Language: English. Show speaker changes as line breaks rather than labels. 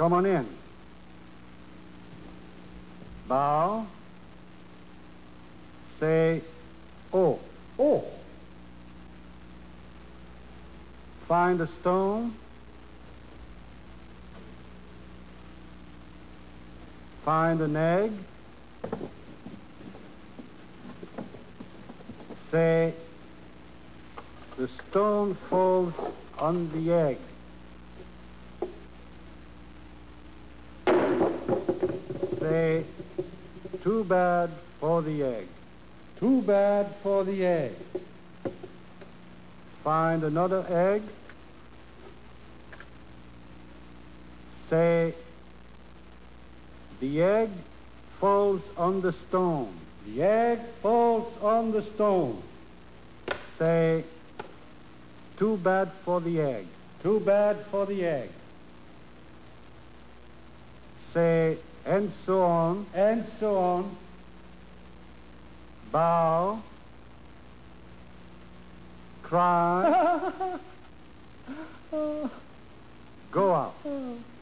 Come on in. Bow. Say, oh.
Oh.
Find a stone. Find an egg. Say, the stone falls on the egg. Say, too bad for the egg.
Too bad for the egg.
Find another egg. Say, the egg falls on the stone.
The egg falls on the stone.
Say, too bad for the egg.
Too bad for the egg.
Say, and so on.
And so on.
Bow. Cry. Go out.